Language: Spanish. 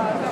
Gracias.